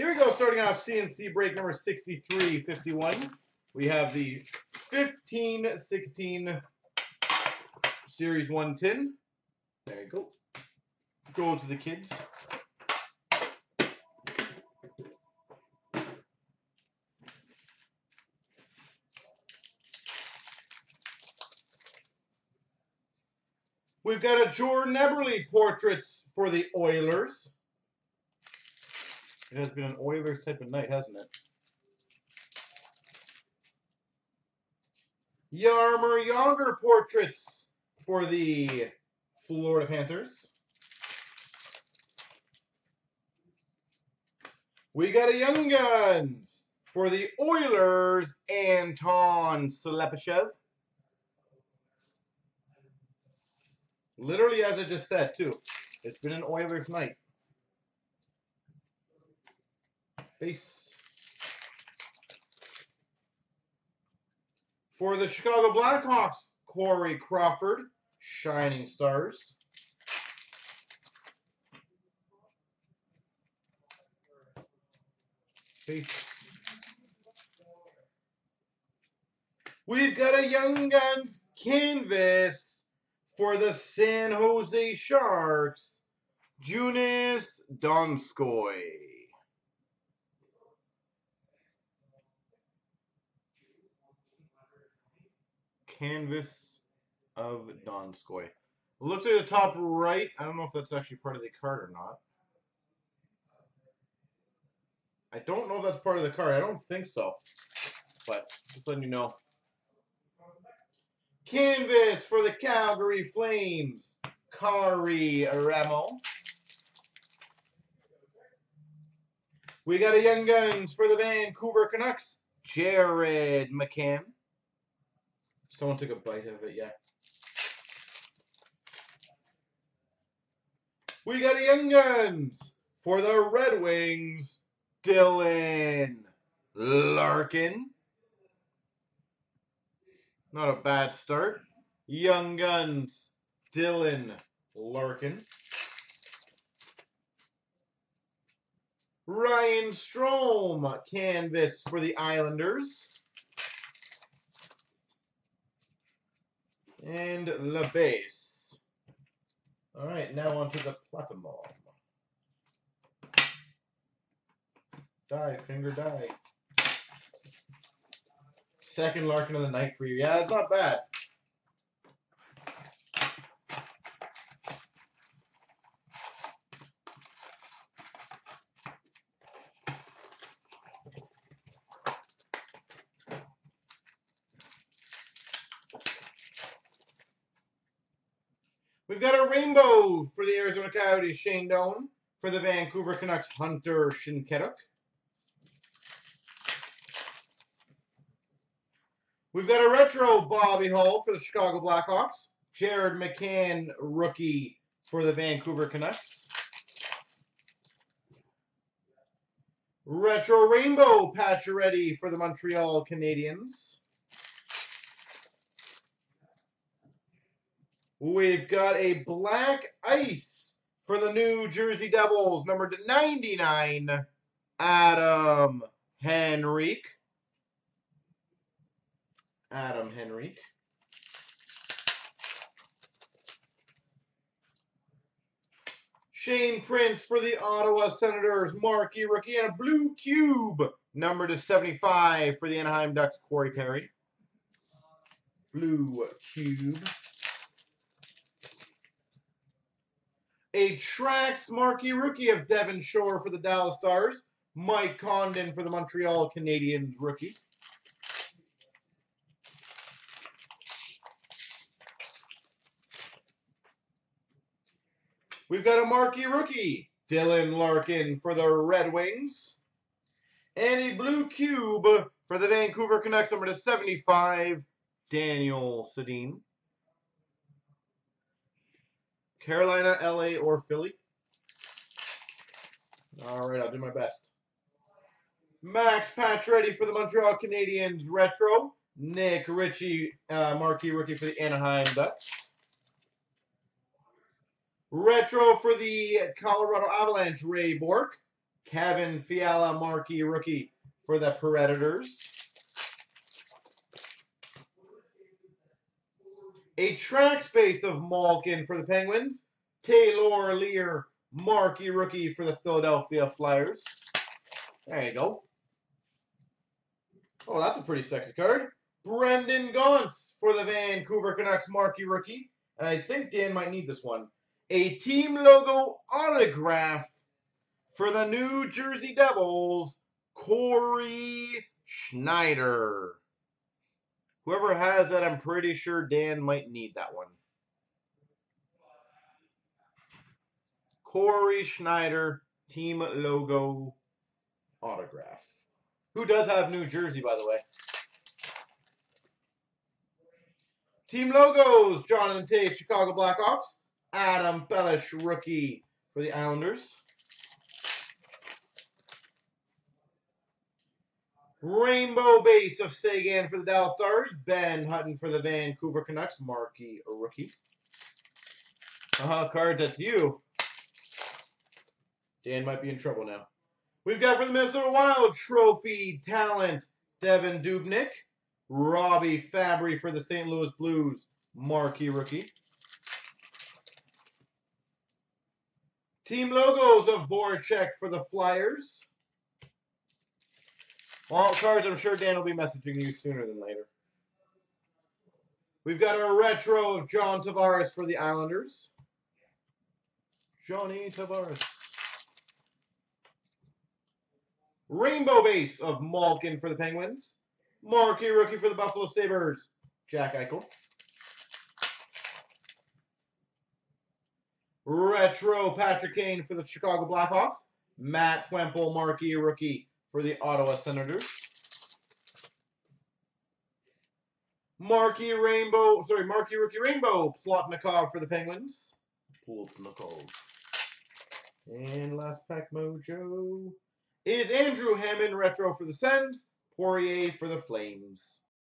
Here we go, starting off CNC break number 6351. We have the 15-16 Series 110. There you go. Go to the kids. We've got a Jordan Eberle portraits for the Oilers. It has been an Oilers type of night, hasn't it? Jaromir Jagr portraits for the Florida Panthers. We got a Young Guns for the Oilers, Anton Slepyshev. Literally, as I just said, too. It's been an Oilers night. Base. For the Chicago Blackhawks, Corey Crawford, Shining Stars. Base. We've got a Young Guns canvas for the San Jose Sharks, Joonas Donskoi. Canvas of Donskoi. Looks like the top right. I don't know if that's actually part of the card or not. I don't know if that's part of the card. I don't think so. But just letting you know. Canvas for the Calgary Flames, Karri Ramo. We got a Young Guns for the Vancouver Canucks, Jared McCann. Someone took a bite of it, yeah. We got a Young Guns for the Red Wings, Dylan Larkin. Not a bad start. Young Guns, Dylan Larkin. Ryan Strome, canvas for the Islanders. And LeBase. All right, now on to the Platinum. Die, finger die. Second Larkin of the night for you. Yeah, it's not bad. We've got a rainbow for the Arizona Coyotes, Shane Doan. For the Vancouver Canucks, Hunter Shinkaruk. We've got a retro Bobby Hull for the Chicago Blackhawks. Jared McCann, rookie for the Vancouver Canucks. Retro Rainbow Pacioretty for the Montreal Canadiens. We've got a Black Ice for the New Jersey Devils, number 99, Adam Henrique. Adam Henrique. Shane Prince for the Ottawa Senators, Marquee rookie, and a blue cube, number to 75 for the Anaheim Ducks, Corey Perry. Blue cube. A Trax marquee rookie of Devin Shore for the Dallas Stars, Mike Condon for the Montreal Canadiens rookie. We've got a marquee rookie, Dylan Larkin for the Red Wings. And a blue cube for the Vancouver Canucks, number to 75, Daniel Sedin. Carolina, LA, or Philly. All right, I'll do my best. Max Pacioretty for the Montreal Canadiens retro. Nick Ritchie, uh, marquee rookie for the Anaheim Ducks. Retro for the Colorado Avalanche, Ray Bourque. Kevin Fiala marquee rookie for the Predators. A track space of Malkin for the Penguins. Taylor Leier marquee rookie for the Philadelphia Flyers. There you go. Oh, that's a pretty sexy card. Brendan Gaunce for the Vancouver Canucks marquee rookie. And I think Dan might need this one. A team logo autograph for the New Jersey Devils, Cory Schneider. Whoever has that, I'm pretty sure Dan might need that one. Cory Schneider, team logo autograph. Who does have New Jersey, by the way? Team logos, Jonathan Toews, Chicago Blackhawks. Adam Pelech, rookie for the Islanders. Rainbow base of Seguin for the Dallas Stars. Ben Hutton for the Vancouver Canucks. A rookie. Uh-huh, cards, that's you. Dan might be in trouble now. We've got for the Minnesota Wild Trophy Talent, Devan Dubnyk. Robby Fabbri for the St. Louis Blues. Marquee rookie. Team logos of Voracek for the Flyers. All cards, I'm sure Dan will be messaging you sooner than later. We've got a retro of John Tavares for the Islanders. Johnny Tavares. Rainbow base of Malkin for the Penguins. Marquee rookie for the Buffalo Sabres. Jack Eichel. Retro Patrick Kane for the Chicago Blackhawks. Matt Puempel, marquee rookie for the Ottawa Senators. Marquee Rainbow, sorry, Marquee Rookie Rainbow, Plotnikov for the Penguins. Plotnikov. And last pack mojo is Andrew Hammond retro for the Sens, Poirier for the Flames.